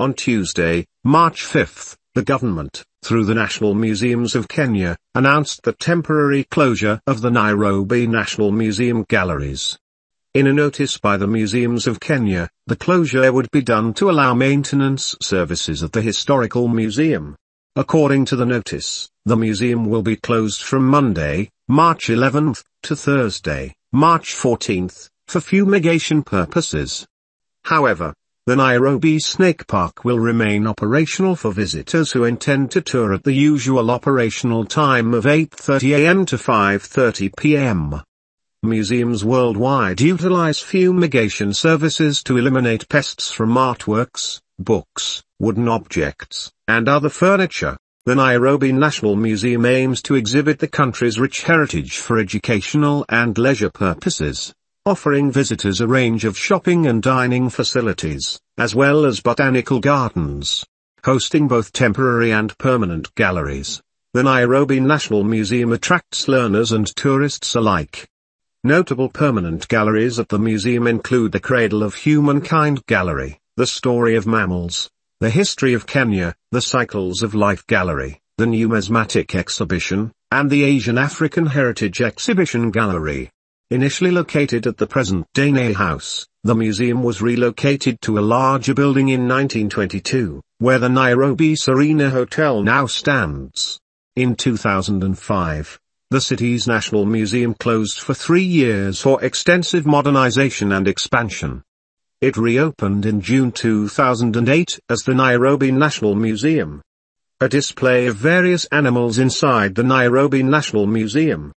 On Tuesday, March 5, the government, through the National Museums of Kenya, announced the temporary closure of the Nairobi National Museum galleries. In a notice by the Museums of Kenya, the closure would be done to allow maintenance services at the Historical Museum. According to the notice, the museum will be closed from Monday, March 11, to Thursday, March 14, for fumigation purposes. However, the Nairobi Snake Park will remain operational for visitors who intend to tour at the usual operational time of 8.30 am to 5.30 pm. Museums worldwide utilize fumigation services to eliminate pests from artworks, books, wooden objects, and other furniture. The Nairobi National Museum aims to exhibit the country's rich heritage for educational and leisure purposes offering visitors a range of shopping and dining facilities, as well as botanical gardens. Hosting both temporary and permanent galleries, the Nairobi National Museum attracts learners and tourists alike. Notable permanent galleries at the museum include the Cradle of Humankind Gallery, the Story of Mammals, the History of Kenya, the Cycles of Life Gallery, the Numismatic Exhibition, and the Asian African Heritage Exhibition Gallery. Initially located at the present-day Nyayo House, the museum was relocated to a larger building in 1922, where the Nairobi Serena Hotel now stands. In 2005, the city's National Museum closed for three years for extensive modernization and expansion. It reopened in June 2008 as the Nairobi National Museum. A display of various animals inside the Nairobi National Museum,